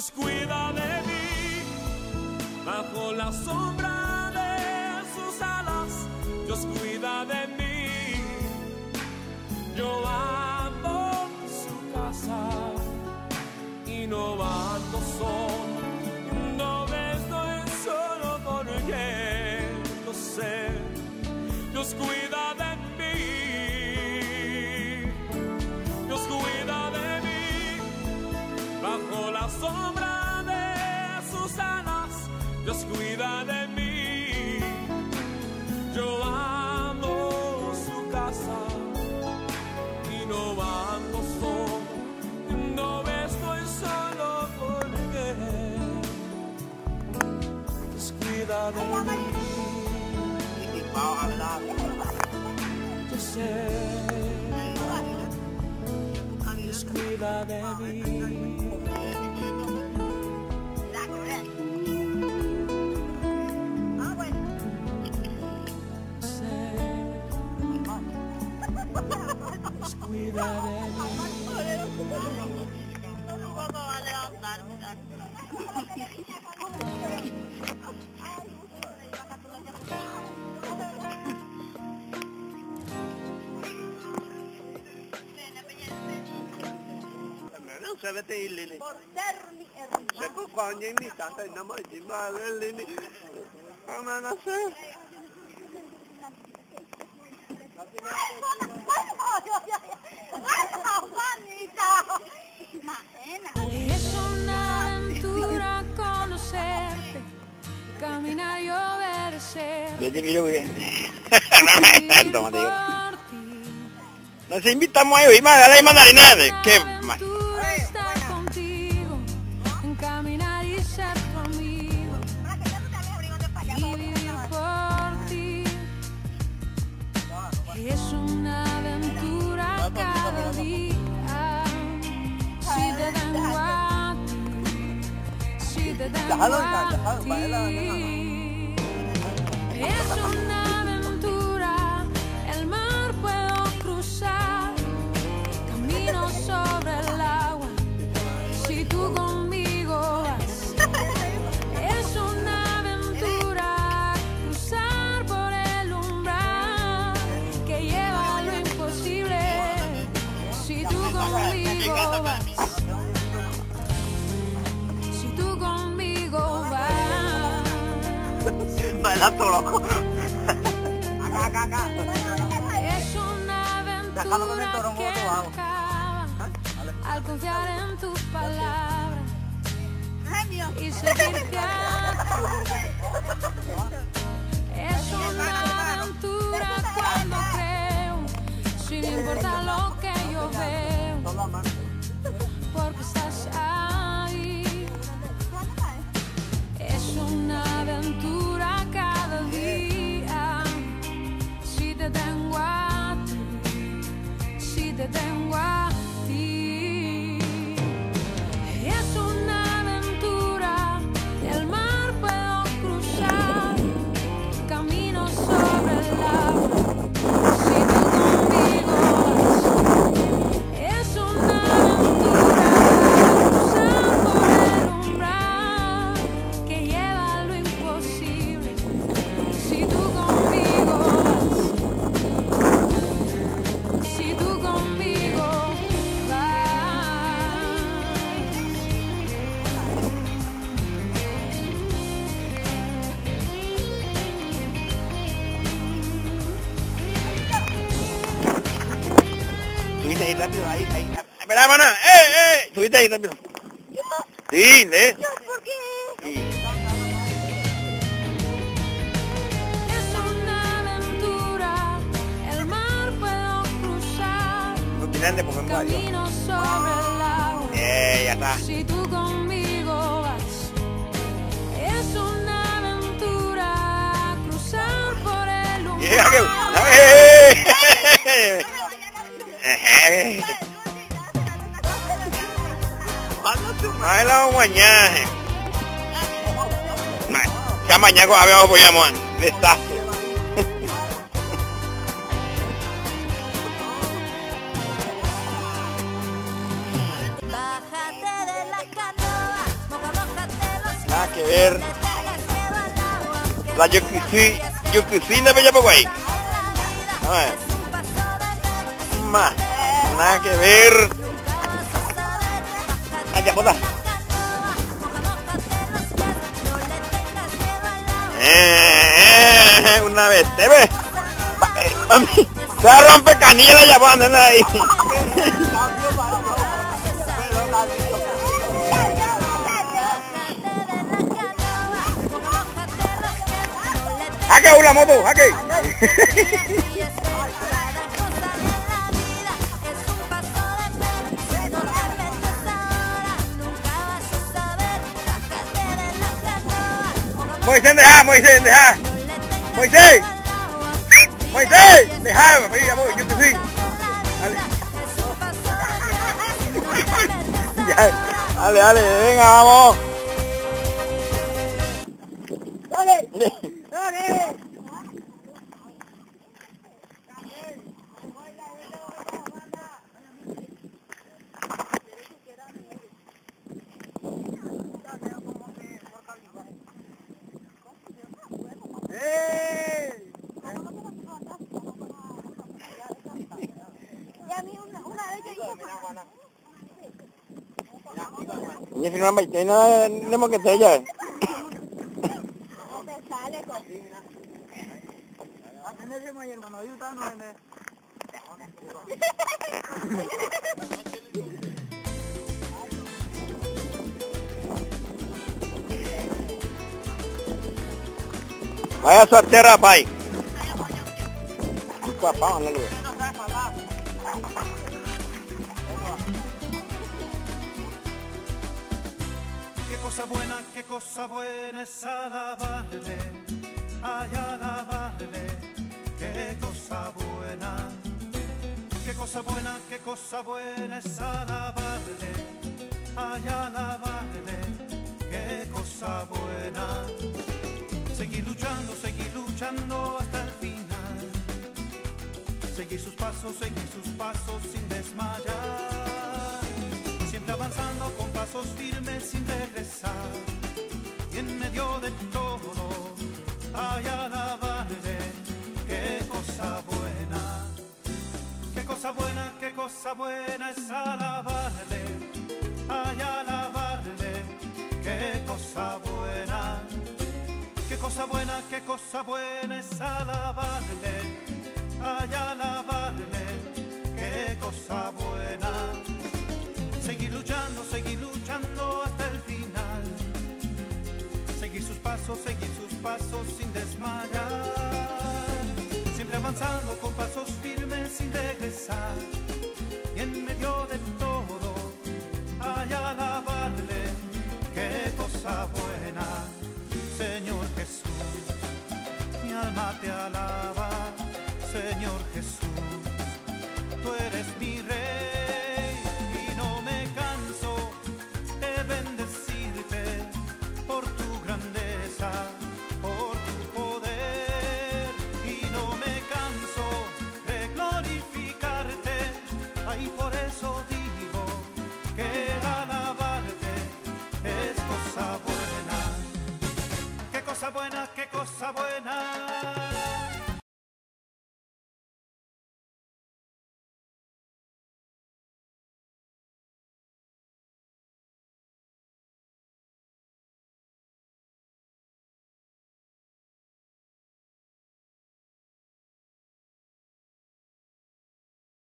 Dios cuida de mí. Bajo la sombra de sus alas, Dios cuida de mí. Yo Yo sé. Dios cuida de mí. Sé. Dios cuida de mí. Non savete il lini. Se amore di. Ma non so. Es una aventura conocerte, caminar y obedecer. Ma dico. por ti. Non si invitamos a io, ma lei mandare neve. Che ma. Si te tengo a ti. Baila loco. Con el que otro lado. acaba al confiar en tus palabras y seguirte Es una aventura cuando creo, sin importar lo que yo veo, Subiste ahí rápido, ahí, ahí. Espera, hermana. ¡Eh, eh! Subiste ahí rápido. Sí, ¿eh? Sí. Es una aventura, el mar puedo cruzar, No tiran de Pokémon Mario. camino sobre el agua. Eh, ya está. Si tú conmigo vas, es una aventura cruzar por el Mira que... umbral. Ay, la mañana. Ya mañana habíamos apoyamos. Desastre. Bájate de la canoa, que ver. La Yokusi, Yokusi de Bella Paraguay. A ver. Más, nada que ver. Allá, bota. Eh, eh, una vez, ¿te? Eh, mami, Se romper canilla ya van ahí. ¡Jaque una moto! ¡Jaque! Moisés, deja, Moisés, deja. Moisés. Moisés, deja, voy, yo te sigo. Dale. Dale, dale, venga, vamos. Dale, dale. ¡Eh! Y a mí una, una vez que hizo Kita aja. no me sale con... Vaya su tierra, pai. Papá, ándale. Cosa buena, qué cosa buena es alabarle, ay alabarle, qué cosa buena. Qué cosa buena, qué cosa buena es alabarle, ay alabarle, qué cosa buena. Seguir luchando, seguir luchando hasta el final. Seguir sus pasos, seguir sus pasos sin desmayar. Avanzando con pasos firmes sin regresar. Y en medio de todo, hay alabarle. Qué cosa buena. Qué cosa buena, qué cosa buena es alabarle. Ay, alabarle. Qué cosa buena. Qué cosa buena, qué cosa buena es alabarle. Ay, alabarle. Qué cosa buena. Luchando, seguir luchando hasta el final. Seguir sus pasos, seguir sus pasos sin desmayar. Siempre avanzando con pasos firmes sin regresar. Y en medio de todo, hay alabarle. Qué cosa buena, Señor Jesús. Mi alma te alaba,